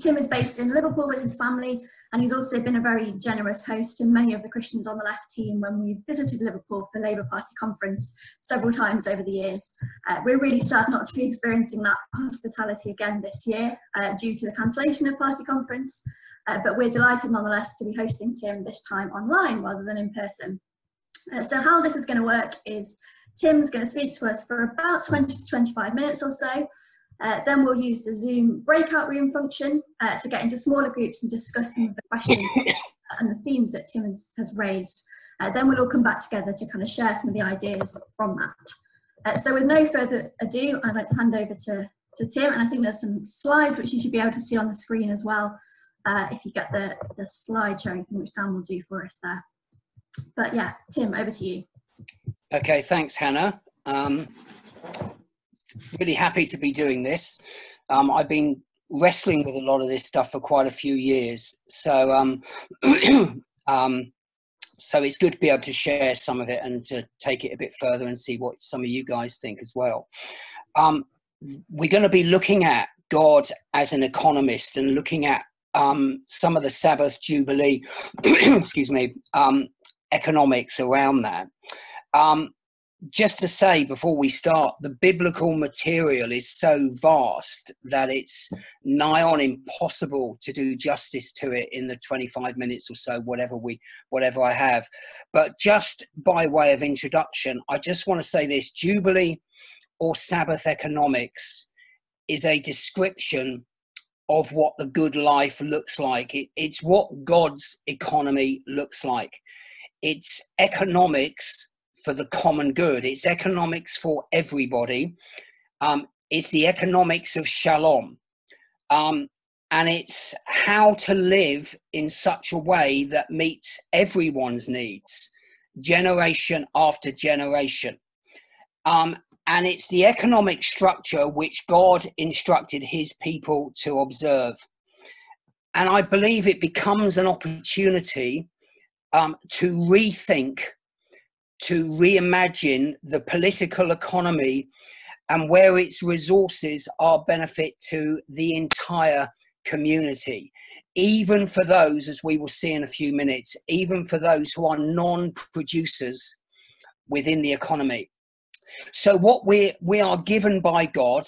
Tim is based in Liverpool with his family, and he's also been a very generous host to many of the Christians on the left team when we've visited Liverpool for Labour Party conference several times over the years. Uh, we're really sad not to be experiencing that hospitality again this year uh, due to the cancellation of party conference, uh, but we're delighted nonetheless to be hosting Tim this time online rather than in person. Uh, so how this is going to work is Tim's going to speak to us for about 20 to 25 minutes or so, uh, then we'll use the Zoom breakout room function uh, to get into smaller groups and discuss some of the questions and the themes that Tim has, has raised. Uh, then we'll all come back together to kind of share some of the ideas from that. Uh, so with no further ado, I'd like to hand over to, to Tim, and I think there's some slides which you should be able to see on the screen as well, uh, if you get the, the slide sharing thing, which Dan will do for us there. But yeah, Tim, over to you. Okay, thanks, Hannah. Um, really happy to be doing this. Um, I've been wrestling with a lot of this stuff for quite a few years, so um, um, so it's good to be able to share some of it and to take it a bit further and see what some of you guys think as well. Um, we're going to be looking at God as an economist and looking at um, some of the Sabbath Jubilee, excuse me, um, economics around that. Um, just to say before we start, the biblical material is so vast that it's nigh on impossible to do justice to it in the 25 minutes or so, whatever we, whatever I have. But just by way of introduction, I just want to say this: Jubilee or Sabbath economics is a description of what the good life looks like. It, it's what God's economy looks like. It's economics for the common good. It's economics for everybody. Um, it's the economics of shalom. Um, and it's how to live in such a way that meets everyone's needs, generation after generation. Um, and it's the economic structure which God instructed his people to observe. And I believe it becomes an opportunity um, to rethink to reimagine the political economy and where its resources are benefit to the entire community. Even for those as we will see in a few minutes even for those who are non-producers within the economy. So what we we are given by god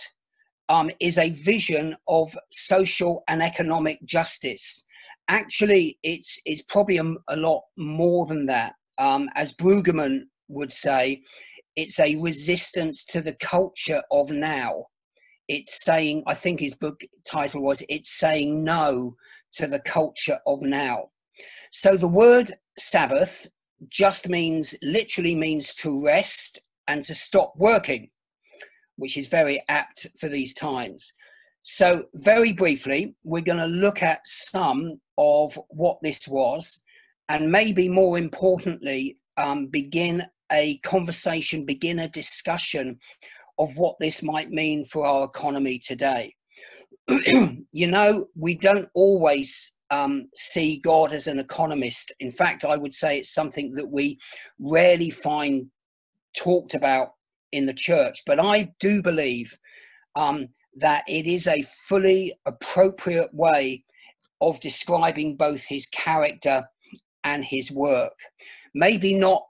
um, is a vision of social and economic justice. Actually it's it's probably a, a lot more than that um, as Brueggemann would say, it's a resistance to the culture of now. It's saying, I think his book title was, It's Saying No to the Culture of Now. So the word Sabbath just means, literally means to rest and to stop working, which is very apt for these times. So, very briefly, we're going to look at some of what this was and maybe more importantly, um, begin a conversation, begin a discussion of what this might mean for our economy today. you know, we don't always um, see God as an economist. In fact, I would say it's something that we rarely find talked about in the church. But I do believe um, that it is a fully appropriate way of describing both his character and his work. Maybe not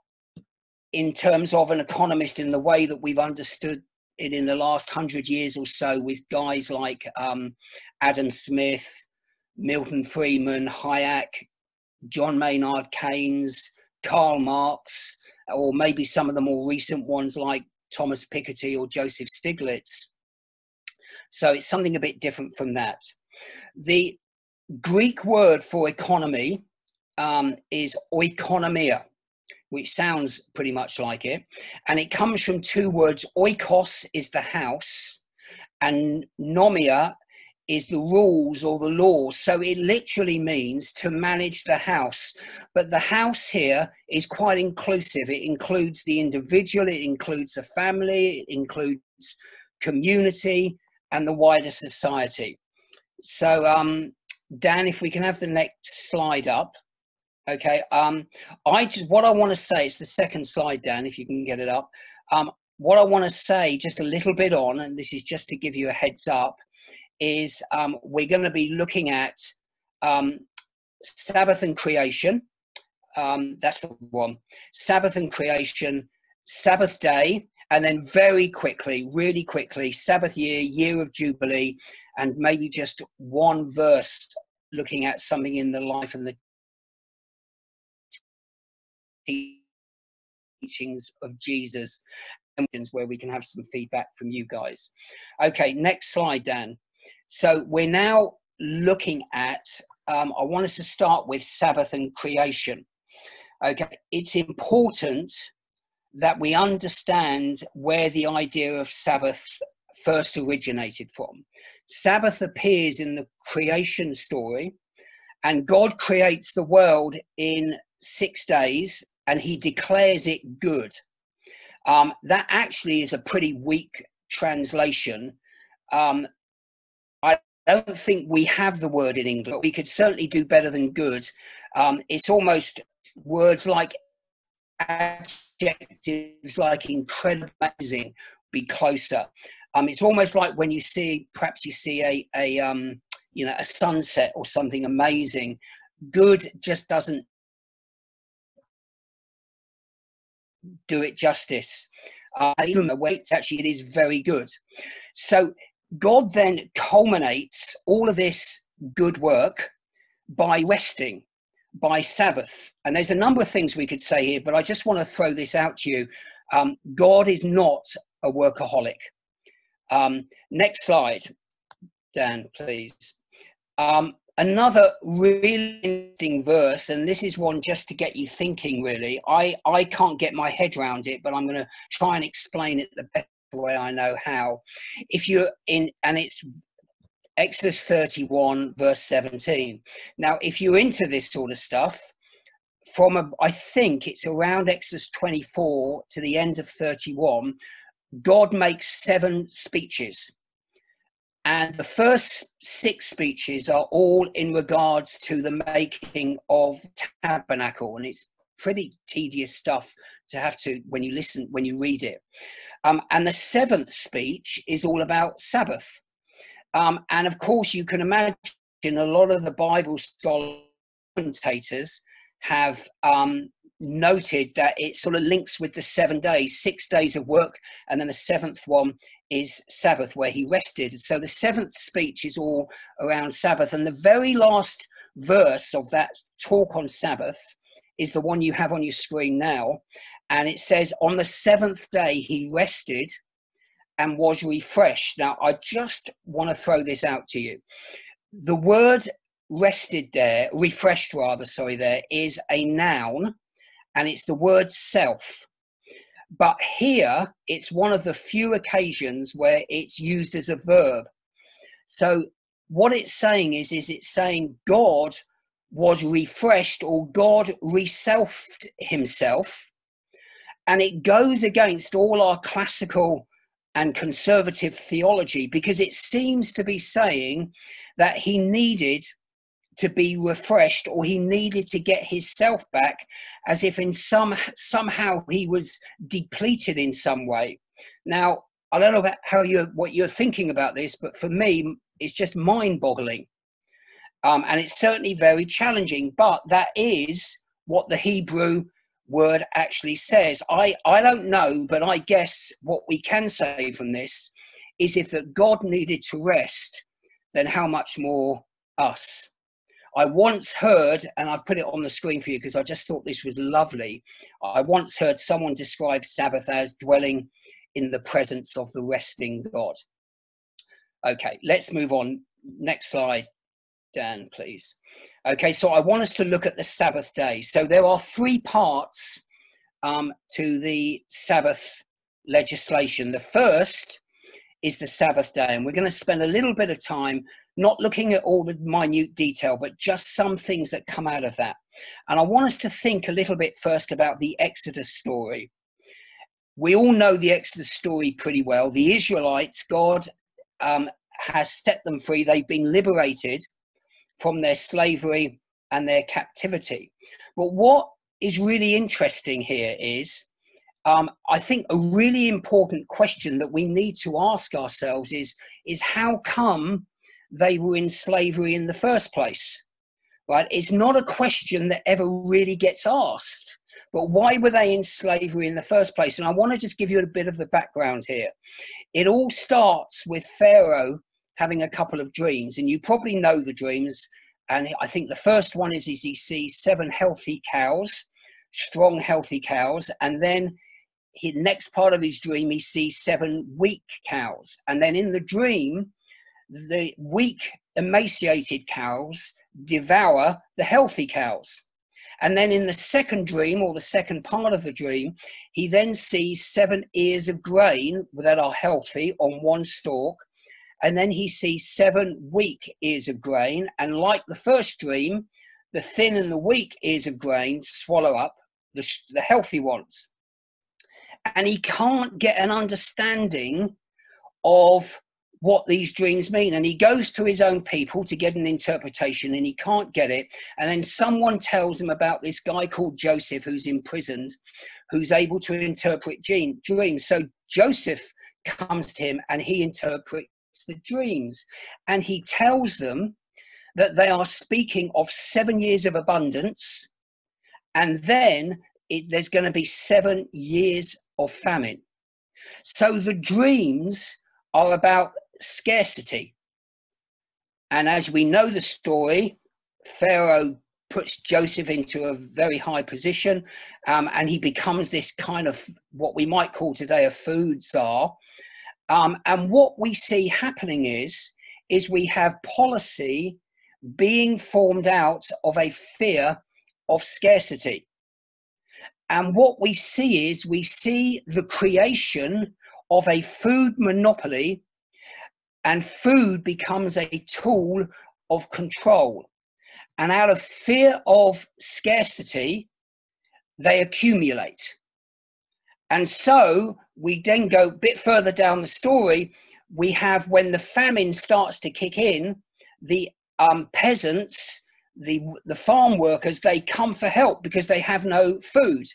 in terms of an economist in the way that we've understood it in the last hundred years or so with guys like um, Adam Smith, Milton Friedman, Hayek, John Maynard Keynes, Karl Marx, or maybe some of the more recent ones like Thomas Piketty or Joseph Stiglitz. So it's something a bit different from that. The Greek word for economy um, is oikonomia, which sounds pretty much like it. And it comes from two words oikos is the house, and nomia is the rules or the laws. So it literally means to manage the house. But the house here is quite inclusive. It includes the individual, it includes the family, it includes community, and the wider society. So, um, Dan, if we can have the next slide up. Okay. Um, I just what I want to say. It's the second slide, Dan. If you can get it up. Um, what I want to say, just a little bit on, and this is just to give you a heads up, is um, we're going to be looking at um, Sabbath and creation. Um, that's the one. Sabbath and creation, Sabbath day, and then very quickly, really quickly, Sabbath year, year of Jubilee, and maybe just one verse looking at something in the life and the teachings of Jesus where we can have some feedback from you guys. Okay, next slide, Dan. So we're now looking at, um, I want us to start with Sabbath and creation. Okay, it's important that we understand where the idea of Sabbath first originated from. Sabbath appears in the creation story, and God creates the world in six days and he declares it good. Um, that actually is a pretty weak translation. Um, I don't think we have the word in English. We could certainly do better than good. Um, it's almost words like adjectives like incredible, be closer. Um, it's almost like when you see, perhaps you see a, a um, you know, a sunset or something amazing. Good just doesn't do it justice. Uh, even the weights, actually, it is very good. So God then culminates all of this good work by resting, by Sabbath. And there's a number of things we could say here, but I just want to throw this out to you. Um, God is not a workaholic. Um, next slide, Dan, please. Um, another really interesting verse and this is one just to get you thinking really. I i can't get my head around it but i'm going to try and explain it the best way i know how. If you're in and it's exodus 31 verse 17 now if you're into this sort of stuff from a, I think it's around exodus 24 to the end of 31 god makes seven speeches and the first six speeches are all in regards to the making of tabernacle. And it's pretty tedious stuff to have to when you listen, when you read it. Um, and the seventh speech is all about Sabbath. Um, and of course, you can imagine a lot of the Bible scholars commentators have um, noted that it sort of links with the seven days, six days of work, and then the seventh one is Sabbath, where he rested. So the seventh speech is all around Sabbath. And the very last verse of that talk on Sabbath is the one you have on your screen now. And it says, On the seventh day he rested and was refreshed. Now, I just want to throw this out to you. The word rested there, refreshed rather, sorry, there is a noun and it's the word self. But here, it's one of the few occasions where it's used as a verb. So what it's saying is, is it's saying God was refreshed or God reselfed himself. And it goes against all our classical and conservative theology because it seems to be saying that he needed to be refreshed or he needed to get his self back as if in some somehow he was depleted in some way. Now i don't know how you what you're thinking about this but for me it's just mind boggling um, and it's certainly very challenging but that is what the hebrew word actually says. I i don't know but i guess what we can say from this is if that god needed to rest then how much more us I once heard, and I put it on the screen for you because I just thought this was lovely. I once heard someone describe Sabbath as dwelling in the presence of the resting God. Okay, let's move on. Next slide, Dan, please. Okay, so I want us to look at the Sabbath day. So there are three parts um, to the Sabbath legislation. The first is the Sabbath day, and we're going to spend a little bit of time not looking at all the minute detail, but just some things that come out of that. And I want us to think a little bit first about the Exodus story. We all know the Exodus story pretty well. The Israelites, God um, has set them free, they've been liberated from their slavery and their captivity. But what is really interesting here is um, I think a really important question that we need to ask ourselves is, is how come they were in slavery in the first place? Right? It's not a question that ever really gets asked. But why were they in slavery in the first place? And I want to just give you a bit of the background here. It all starts with Pharaoh having a couple of dreams, and you probably know the dreams. And I think the first one is, is he sees seven healthy cows, strong, healthy cows, and then he, next part of his dream, he sees seven weak cows. And then in the dream, the weak, emaciated cows devour the healthy cows. And then in the second dream, or the second part of the dream, he then sees seven ears of grain that are healthy on one stalk. And then he sees seven weak ears of grain. And like the first dream, the thin and the weak ears of grain swallow up the, the healthy ones. And he can't get an understanding of what these dreams mean. And he goes to his own people to get an interpretation and he can't get it. And then someone tells him about this guy called Joseph who's imprisoned, who's able to interpret dreams. So Joseph comes to him and he interprets the dreams. And he tells them that they are speaking of seven years of abundance. And then it, there's going to be seven years of famine. So the dreams are about scarcity. And as we know the story, Pharaoh puts Joseph into a very high position um, and he becomes this kind of what we might call today a food czar. Um, and what we see happening is, is we have policy being formed out of a fear of scarcity. And what we see is we see the creation of a food monopoly and food becomes a tool of control. And out of fear of scarcity, they accumulate. And so we then go a bit further down the story. We have when the famine starts to kick in, the um, peasants, the, the farm workers, they come for help because they have no food.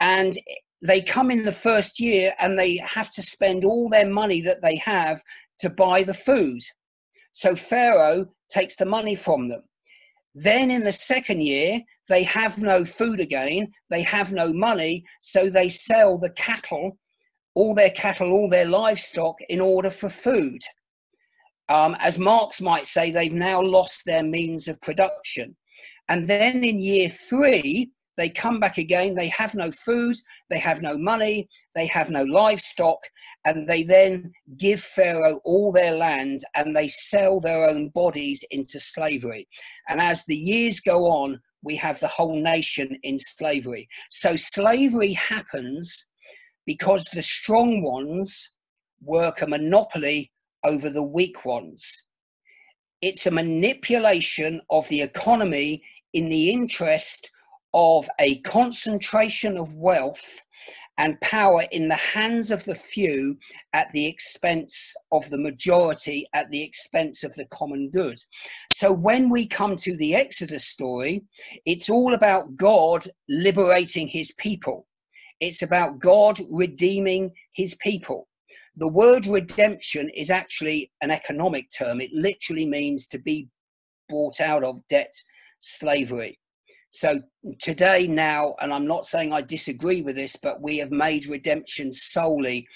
And they come in the first year and they have to spend all their money that they have to buy the food. So Pharaoh takes the money from them. Then in the second year, they have no food again, they have no money, so they sell the cattle, all their cattle, all their livestock in order for food. Um, as Marx might say, they've now lost their means of production. And then in year three, they come back again, they have no food, they have no money, they have no livestock, and they then give Pharaoh all their land and they sell their own bodies into slavery. And as the years go on, we have the whole nation in slavery. So slavery happens because the strong ones work a monopoly over the weak ones. It's a manipulation of the economy in the interest of a concentration of wealth and power in the hands of the few at the expense of the majority, at the expense of the common good. So when we come to the Exodus story, it's all about God liberating his people, it's about God redeeming his people. The word redemption is actually an economic term, it literally means to be bought out of debt slavery. So today, now, and I'm not saying I disagree with this, but we have made redemption solely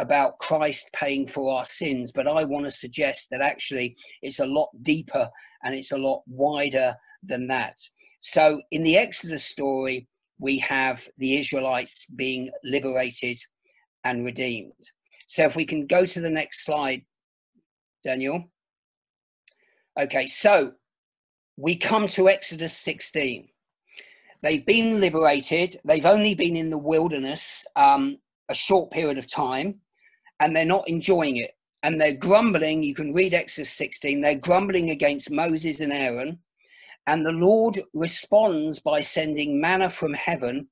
about Christ paying for our sins. But I want to suggest that actually it's a lot deeper and it's a lot wider than that. So in the Exodus story, we have the Israelites being liberated and redeemed. So if we can go to the next slide, Daniel. Okay, so we come to Exodus 16. They've been liberated. They've only been in the wilderness um, a short period of time, and they're not enjoying it. And they're grumbling. You can read Exodus 16. They're grumbling against Moses and Aaron. And the Lord responds by sending manna from heaven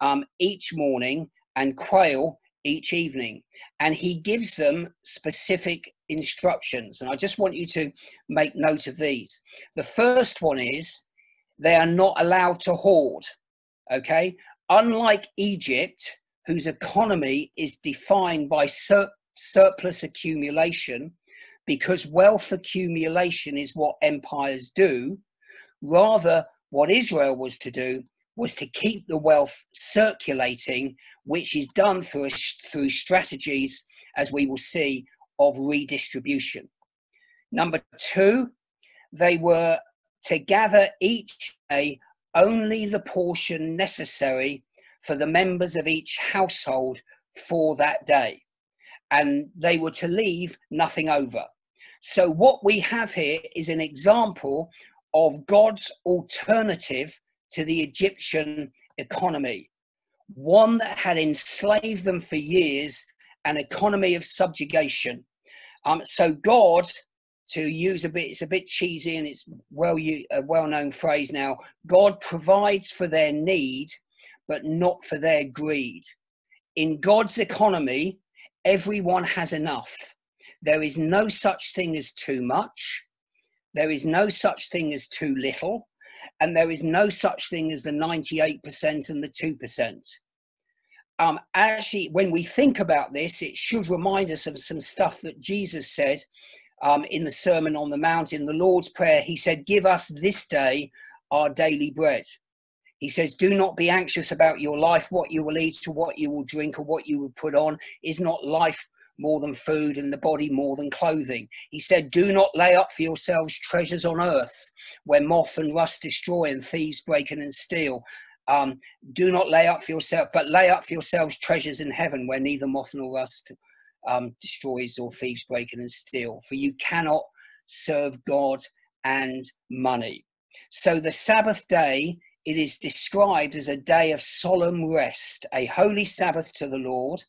um, each morning and quail each evening. And he gives them specific instructions. And I just want you to make note of these. The first one is they are not allowed to hoard. Okay. Unlike Egypt, whose economy is defined by sur- surplus accumulation, because wealth accumulation is what empires do. Rather, what Israel was to do was to keep the wealth circulating, which is done through, through strategies, as we will see, of redistribution. Number two, they were to gather each day only the portion necessary for the members of each household for that day. And they were to leave nothing over. So, what we have here is an example of God's alternative to the Egyptian economy, one that had enslaved them for years, an economy of subjugation. Um, so, God to use a bit it's a bit cheesy and it's well a well-known phrase now. God provides for their need but not for their greed. In god's economy everyone has enough. There is no such thing as too much. There is no such thing as too little. And there is no such thing as the 98% and the 2% um, actually when we think about this it should remind us of some stuff that jesus said um, in the Sermon on the Mount, in the Lord's Prayer, he said, Give us this day our daily bread. He says, Do not be anxious about your life, what you will eat, or what you will drink, or what you will put on. Is not life more than food, and the body more than clothing? He said, Do not lay up for yourselves treasures on earth, where moth and rust destroy, and thieves break in and steal. Um, do not lay up for yourself, but lay up for yourselves treasures in heaven, where neither moth nor rust um, destroys or thieves break in and steal. For you cannot serve God and money. So the Sabbath day, it is described as a day of solemn rest, a holy Sabbath to the Lord.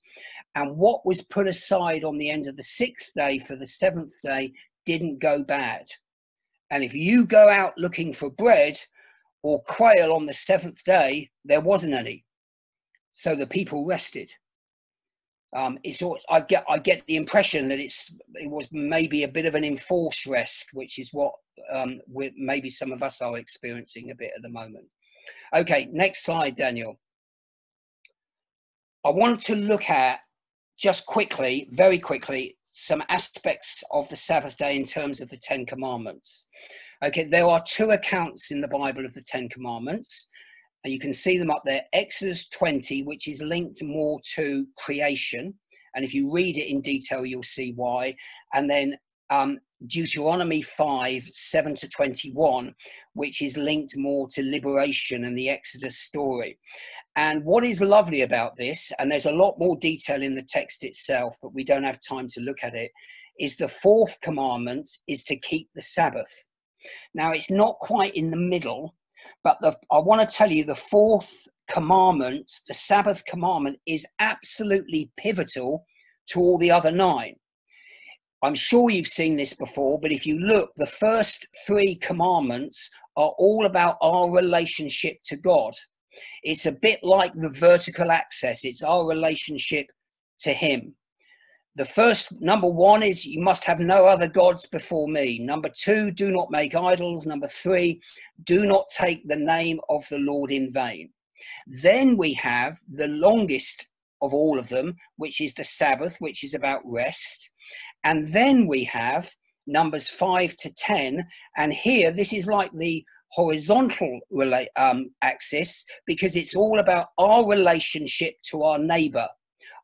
And what was put aside on the end of the sixth day for the seventh day didn't go bad. And if you go out looking for bread or quail on the seventh day, there wasn't any. So the people rested um, it's always, I get I get the impression that it's it was maybe a bit of an enforced rest, which is what um, maybe some of us are experiencing a bit at the moment. Okay, next slide, Daniel. I want to look at just quickly, very quickly, some aspects of the Sabbath day in terms of the Ten Commandments. Okay, there are two accounts in the Bible of the Ten Commandments and you can see them up there. Exodus 20, which is linked more to creation. And if you read it in detail, you'll see why. And then um, Deuteronomy 5, 7 to 21, which is linked more to liberation and the Exodus story. And what is lovely about this, and there's a lot more detail in the text itself, but we don't have time to look at it, is the fourth commandment is to keep the Sabbath. Now, it's not quite in the middle, but the, I want to tell you the fourth commandment, the Sabbath commandment, is absolutely pivotal to all the other nine. I'm sure you've seen this before, but if you look, the first three commandments are all about our relationship to God. It's a bit like the vertical axis, it's our relationship to Him the first number one is you must have no other gods before me. Number two, do not make idols. Number three, do not take the name of the Lord in vain. Then we have the longest of all of them, which is the Sabbath, which is about rest. And then we have numbers five to 10. And here, this is like the horizontal rela- um, axis because it's all about our relationship to our neighbor,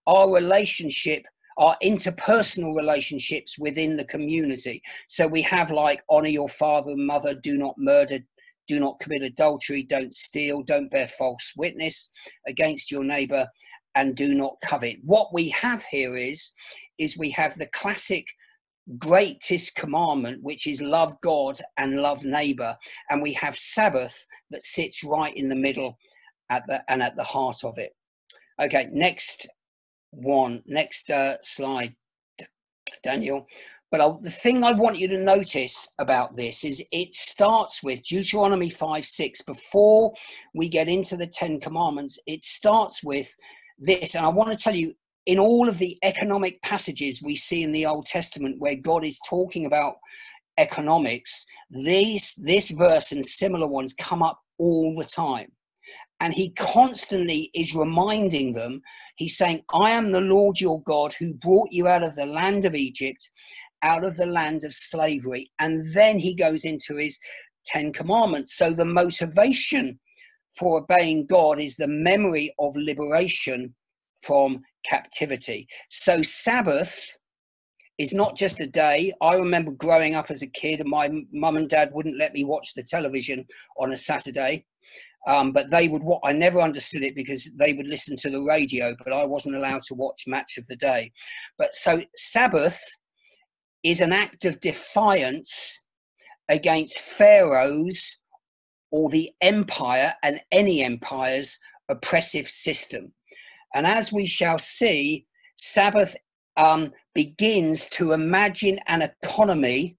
our relationship our interpersonal relationships within the community. So we have like honor your father and mother, do not murder, do not commit adultery, don't steal, don't bear false witness against your neighbor, and do not covet. What we have here is is we have the classic greatest commandment, which is love God and love neighbor, and we have Sabbath that sits right in the middle at the and at the heart of it. Okay, next one. Next uh, slide, Daniel. But I'll, the thing I want you to notice about this is it starts with Deuteronomy 5 6. Before we get into the Ten Commandments, it starts with this. And I want to tell you, in all of the economic passages we see in the Old Testament where God is talking about economics, these, this verse and similar ones come up all the time. And he constantly is reminding them, he's saying, I am the Lord your God who brought you out of the land of Egypt, out of the land of slavery. And then he goes into his Ten Commandments. So the motivation for obeying God is the memory of liberation from captivity. So Sabbath is not just a day. I remember growing up as a kid, and my mum and dad wouldn't let me watch the television on a Saturday. Um, but they would what I never understood it because they would listen to the radio, but I wasn't allowed to watch match of the day. But so Sabbath is an act of defiance against Pharaoh's or the empire and any empire's oppressive system. And as we shall see, Sabbath um, begins to imagine an economy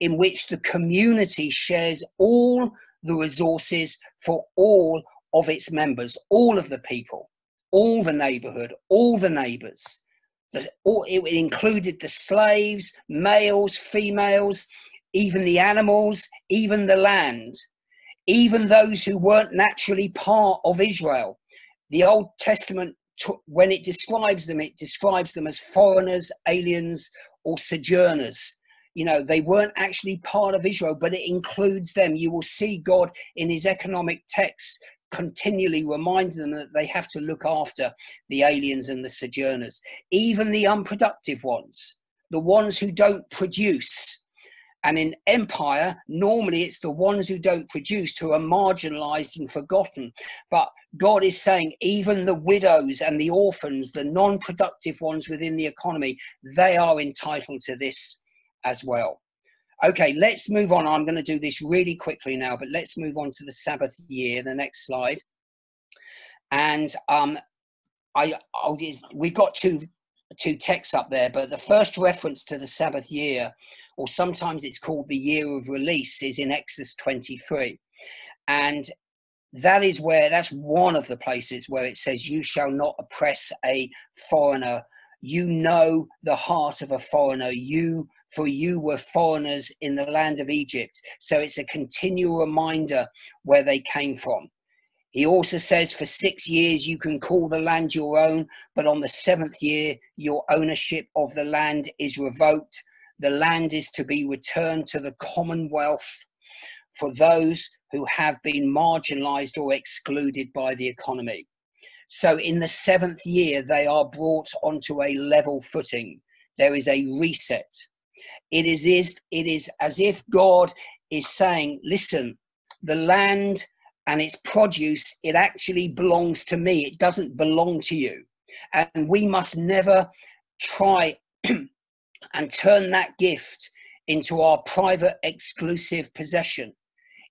in which the community shares all the resources for all of its members, all of the people, all the neighborhood, all the neighbors. The, all, it included the slaves, males, females, even the animals, even the land, even those who weren't naturally part of Israel. The Old Testament, when it describes them, it describes them as foreigners, aliens, or sojourners you know they weren't actually part of israel but it includes them. You will see god in his economic texts continually remind them that they have to look after the aliens and the sojourners even the unproductive ones the ones who don't produce. And in empire normally it's the ones who don't produce who are marginalized and forgotten. But god is saying even the widows and the orphans the non-productive ones within the economy they are entitled to this as well. Okay, let's move on. I'm going to do this really quickly now, but let's move on to the Sabbath year, the next slide. And um, I, I'll, we've got two, two texts up there, but the first reference to the Sabbath year, or sometimes it's called the year of release, is in Exodus 23. And that is where, that's one of the places where it says, You shall not oppress a foreigner. You know the heart of a foreigner. You for you were foreigners in the land of Egypt. So it's a continual reminder where they came from. He also says, For six years you can call the land your own, but on the seventh year your ownership of the land is revoked. The land is to be returned to the commonwealth for those who have been marginalized or excluded by the economy. So in the seventh year, they are brought onto a level footing. There is a reset. It is, is, it is as if God is saying, listen, the land and its produce, it actually belongs to me. It doesn't belong to you. And we must never try and turn that gift into our private exclusive possession.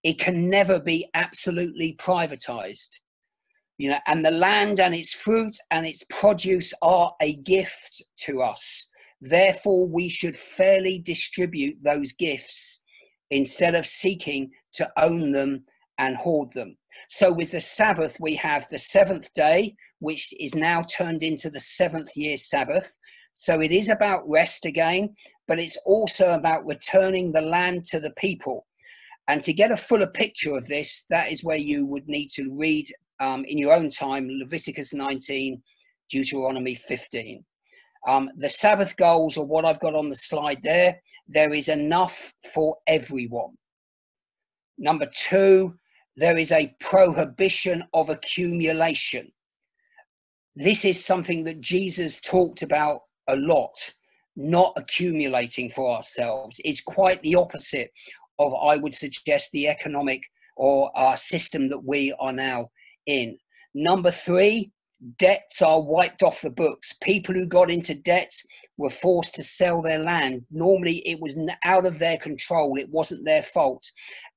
It can never be absolutely privatized. You know, and the land and its fruit and its produce are a gift to us. Therefore, we should fairly distribute those gifts instead of seeking to own them and hoard them. So, with the Sabbath, we have the seventh day, which is now turned into the seventh year Sabbath. So, it is about rest again, but it's also about returning the land to the people. And to get a fuller picture of this, that is where you would need to read um, in your own time Leviticus 19, Deuteronomy 15. Um, the Sabbath goals are what I've got on the slide there. There is enough for everyone. Number two, there is a prohibition of accumulation. This is something that Jesus talked about a lot, not accumulating for ourselves. It's quite the opposite of, I would suggest, the economic or our system that we are now in. Number three, debts are wiped off the books. People who got into debts were forced to sell their land. Normally, it was out of their control, it wasn't their fault.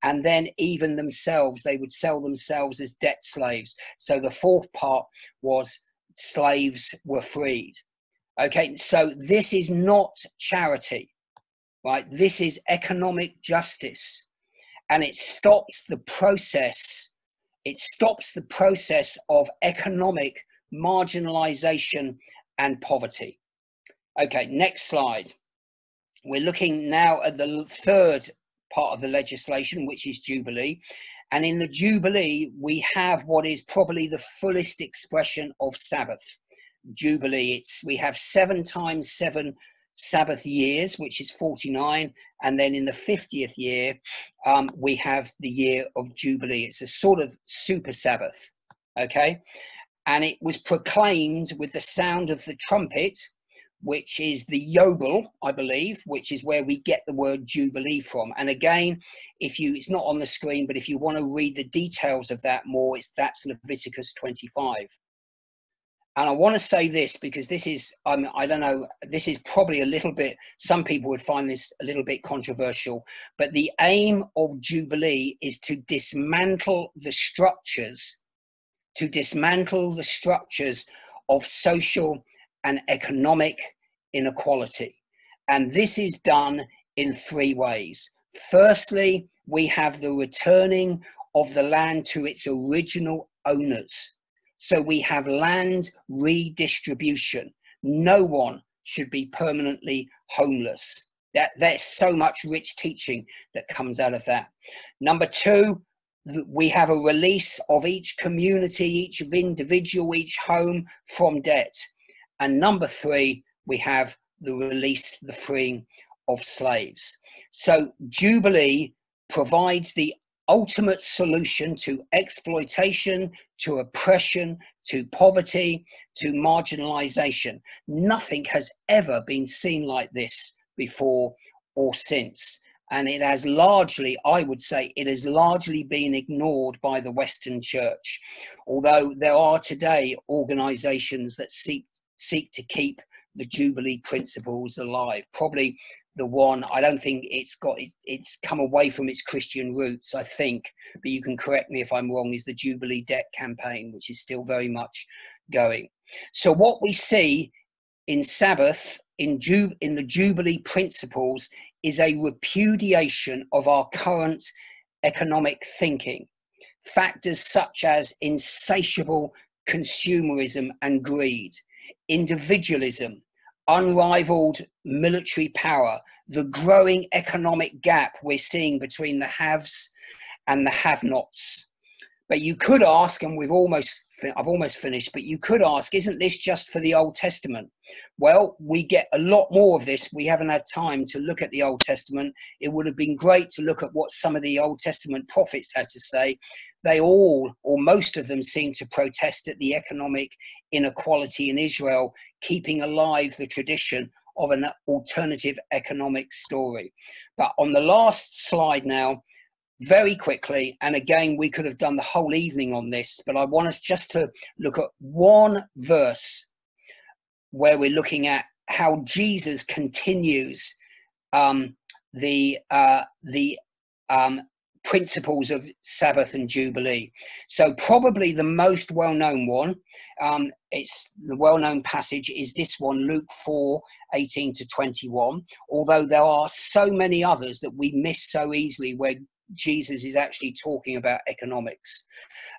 And then, even themselves, they would sell themselves as debt slaves. So, the fourth part was slaves were freed. Okay, so this is not charity, right? This is economic justice. And it stops the process it stops the process of economic marginalization, and poverty. Okay, next slide. We're looking now at the third part of the legislation, which is Jubilee. And in the Jubilee, we have what is probably the fullest expression of Sabbath. Jubilee, it's, we have seven times seven Sabbath years, which is 49. And then in the 50th year, um, we have the year of Jubilee. It's a sort of super Sabbath, okay? And it was proclaimed with the sound of the trumpet, which is the Yobel, I believe, which is where we get the word Jubilee from. And again, if you, it's not on the screen, but if you want to read the details of that more, it's that's Leviticus 25 and I want to say this because this is, um, I don't know, this is probably a little bit, some people would find this a little bit controversial, but the aim of Jubilee is to dismantle the structures, to dismantle the structures of social and economic inequality. And this is done in three ways. Firstly, we have the returning of the land to its original owners so we have land redistribution. No one should be permanently homeless. That there's so much rich teaching that comes out of that. Number two, we have a release of each community, each individual, each home from debt. And number three, we have the release, the freeing of slaves. So Jubilee provides the ultimate solution to exploitation, to oppression, to poverty, to marginalization. Nothing has ever been seen like this before or since. And it has largely, I would say, it has largely been ignored by the Western Church. Although there are today organizations that seek, seek to keep the Jubilee principles alive. Probably the one i don't think it's got it's come away from its christian roots i think but you can correct me if i'm wrong is the jubilee debt campaign which is still very much going so what we see in sabbath in Ju- in the jubilee principles is a repudiation of our current economic thinking factors such as insatiable consumerism and greed individualism unrivaled military power, the growing economic gap we're seeing between the haves and the have nots. But you could ask, and we've almost I've almost finished, but you could ask, isn't this just for the Old Testament? Well, we get a lot more of this. We haven't had time to look at the Old Testament. It would have been great to look at what some of the Old Testament prophets had to say. They all, or most of them, seem to protest at the economic inequality in Israel, keeping alive the tradition of an alternative economic story. But on the last slide now, very quickly, and again, we could have done the whole evening on this, but I want us just to look at one verse where we're looking at how Jesus continues um, the uh, the um, principles of Sabbath and Jubilee. So probably the most well-known one, um, it's the well-known passage is this one, Luke 4, 18 to 21. Although there are so many others that we miss so easily where Jesus is actually talking about economics.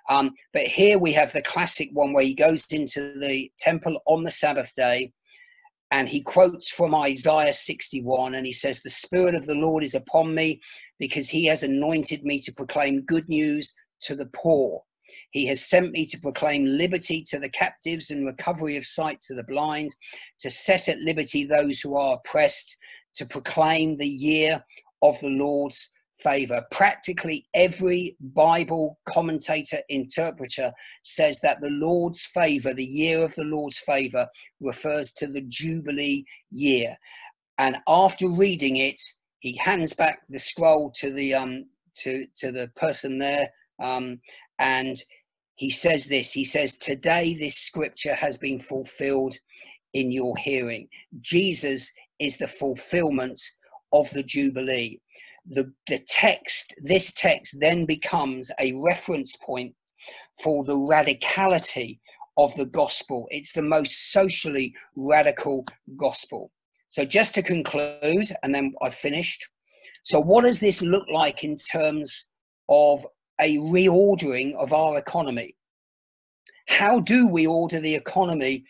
Um, but here we have the classic one where he goes into the temple on the Sabbath day and he quotes from Isaiah 61 and he says, The Spirit of the Lord is upon me because he has anointed me to proclaim good news to the poor. He has sent me to proclaim liberty to the captives and recovery of sight to the blind, to set at liberty those who are oppressed, to proclaim the year of the Lord's favor. Practically every Bible commentator, interpreter says that the Lord's favor, the year of the Lord's favor, refers to the Jubilee year. And after reading it, he hands back the scroll to the um, to to the person there, um, and he says this. He says, "Today this scripture has been fulfilled in your hearing." Jesus is the fulfillment of the Jubilee the, the text, this text then becomes a reference point for the radicality of the gospel. It's the most socially radical gospel. So, just to conclude, and then I've finished. So, what does this look like in terms of a reordering of our economy? How do we order the economy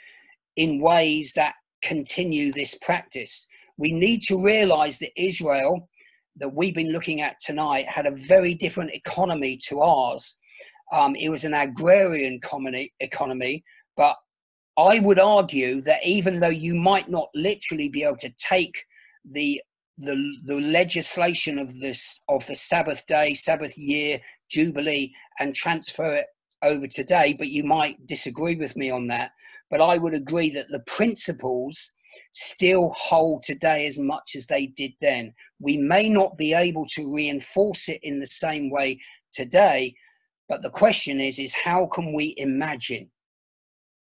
in ways that continue this practice? We need to realize that Israel that we've been looking at tonight had a very different economy to ours. Um, it was an agrarian economy, economy, but I would argue that even though you might not literally be able to take the the, the legislation of this of the Sabbath day, Sabbath year, Jubilee, and transfer it over today, but you might disagree with me on that. But I would agree that the principles still hold today as much as they did then. We may not be able to reinforce it in the same way today, but the question is, is how can we imagine?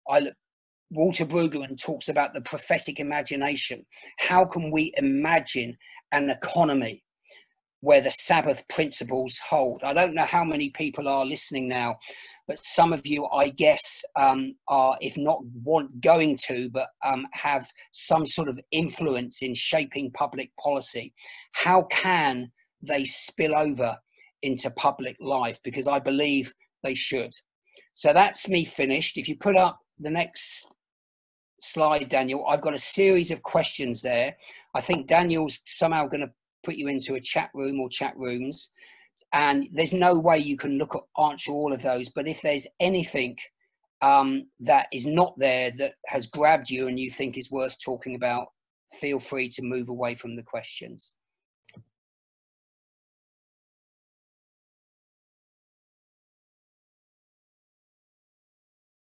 I, look, Walter Brueggemann talks about the prophetic imagination. How can we imagine an economy where the Sabbath principles hold? I don't know how many people are listening now but some of you, I guess, um, are, if not want going to, but um, have some sort of influence in shaping public policy. How can they spill over into public life? Because I believe they should. So that's me finished. If you put up the next slide, Daniel, I've got a series of questions there. I think Daniel's somehow going to put you into a chat room or chat rooms. And there's no way you can look at answer all of those. But if there's anything um, that is not there that has grabbed you and you think is worth talking about feel free to move away from the questions